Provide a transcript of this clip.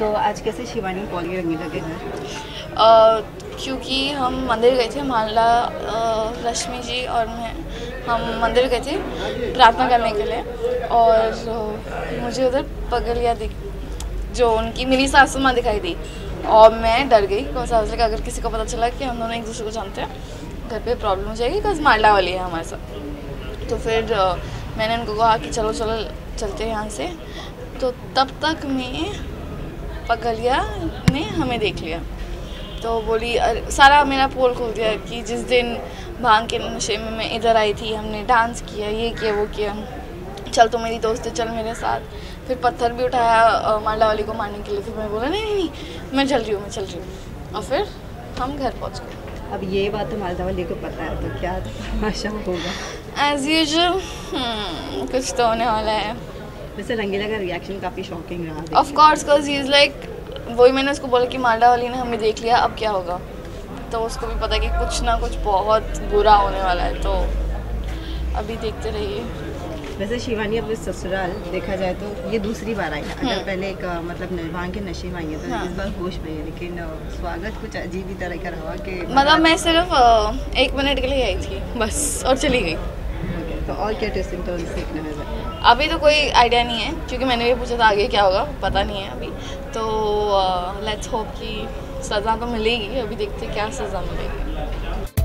तो आज कैसे शिवानी पॉल के रंगीला के घर? क्योंकि हम मंदिर गए थे माला रश्मि जी और मैं। हम मंदिर गए थे प्रार्थना करने के लिए। और मुझे उधर पगलिया दिख, जो उनकी मेरी सासू माँ दिखाई दी। और मैं डर गई आई लाइक अगर किसी को पता चला कि हम दोनों एक दूसरे को जानते हैं, घर पे प्रॉब्लम हो जाएगी बिकॉज़ मालडा वाली है हमारे साथ। तो फिर मैंने उनको कहा कि चलो चलो, चलते हैं यहाँ से। तो तब तक में पगलिया ने हमें देख लिया। तो बोली अरे सारा मेरा पोल खोल दिया कि जिस दिन भाँग के नशे में मैं इधर आई थी हमने डांस किया ये किया वो किया। चल तो मेरी दोस्त है चल मेरे साथ। फिर पत्थर भी उठाया माला वाली को मारने के लिए। फिर मैं बोला नहीं नहीं नहीं मैं चल रही हूँ मैं चल रही हूँ। और फिर हम घर पहुँच गए। अब ये बात तो मालदा वाली को पता है तो क्या तमाशा होगा। एज यूजल हम्म, कुछ तो होने वाला है। वैसे रंगीला का रिएक्शन काफ़ी शॉकिंग रहा of course because he is like वही मैंने उसको बोला कि मालडा वाली ने हमें देख लिया अब क्या होगा तो उसको भी पता है कि कुछ ना कुछ बहुत बुरा होने वाला है तो अभी देखते रहिए वैसे शिवानी अब इस ससुराल देखा जाए तो ये दूसरी बार आई है अगर हम्म। पहले एक मतलब निर्वाण के नशे में आई है तो हाँ। इस बार होश में है लेकिन स्वागत कुछ अजीब ही तरह का रहा कि मतलब मैं सिर्फ़ एक मिनट के लिए आई थी बस और चली गई तो और क्या टेस्टिंग तो सीखने में? अभी तो कोई आइडिया नहीं है, क्योंकि मैंने भी पूछा था आगे क्या होगा, पता नहीं है अभी तो लेट्स होप कि सज़ा तो मिलेगी, अभी देखते क्या सज़ा मिलेगी